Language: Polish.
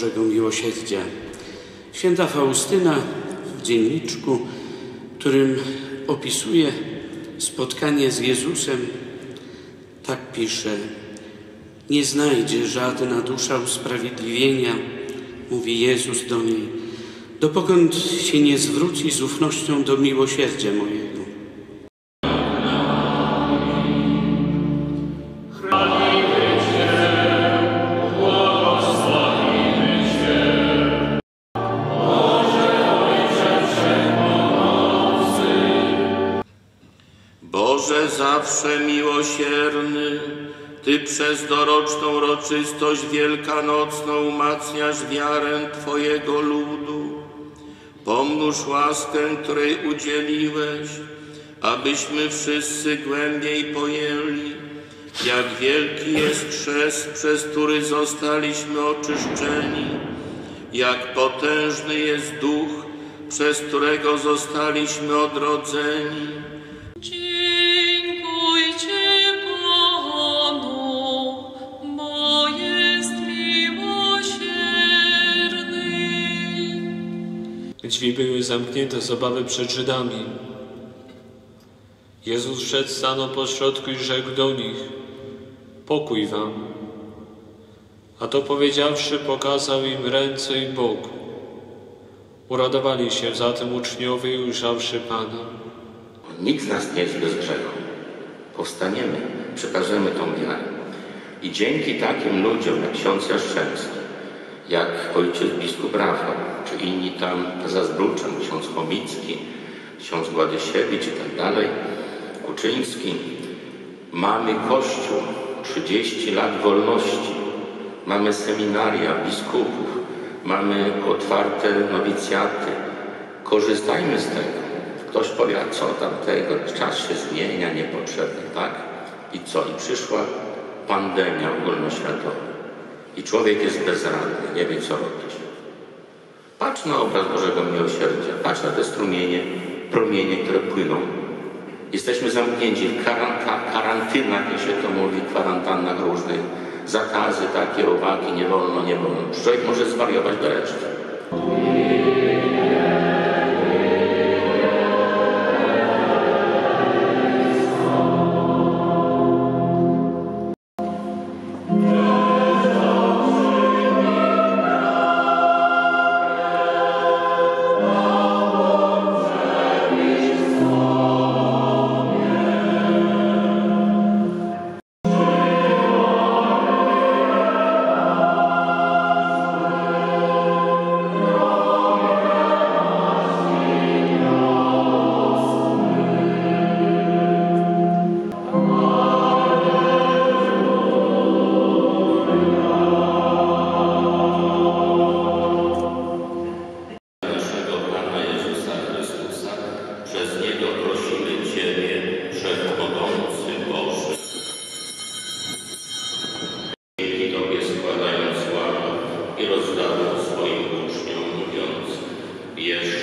Bożego Miłosierdzia. Święta Faustyna w dzienniczku, którym opisuje spotkanie z Jezusem, tak pisze: Nie znajdzie żadna dusza usprawiedliwienia, mówi Jezus do niej, dopokąd się nie zwróci z ufnością do miłosierdzia mojego. Boże zawsze miłosierny, Ty przez doroczną roczystość wielkanocną umacniasz wiarę Twojego ludu. Pomnóż łaskę, której udzieliłeś, abyśmy wszyscy głębiej pojęli, jak wielki jest chrzest, przez który zostaliśmy oczyszczeni, jak potężny jest duch, przez którego zostaliśmy odrodzeni. Drzwi były zamknięte z obawy przed Żydami. Jezus szedł, stanął pośrodku i rzekł do nich, pokój wam. A to powiedziawszy, pokazał im ręce i bok. Uradowali się zatem uczniowie, ujrzawszy Pana. Nikt z nas nie jest bez grzechu. Powstaniemy, przekażemy tą wiarę. I dzięki takim ludziom, jak ksiądz Jaszczęski, jak ojciec biskup Rafał, czy inni tam za Zbruczem, ksiądz Chomicki, ksiądz Gładysiewicz i tak dalej, Kuczyński, mamy Kościół, 30 lat wolności, mamy seminaria biskupów, mamy otwarte nowicjaty. Korzystajmy z tego. Ktoś powie, a co tamtego, czas się zmienia niepotrzebnie, tak? I co? I przyszła pandemia ogólnoświatowa. I człowiek jest bezradny, nie wie co robić. Patrz na obraz Bożego Miłosierdzia, patrz na te strumienie, promienie, które płyną. Jesteśmy zamknięci w karanta, karantynach, jak się to mówi, kwarantannach różnych. Zakazy takie, uwagi, nie wolno, nie wolno. Człowiek może zwariować do reszty. years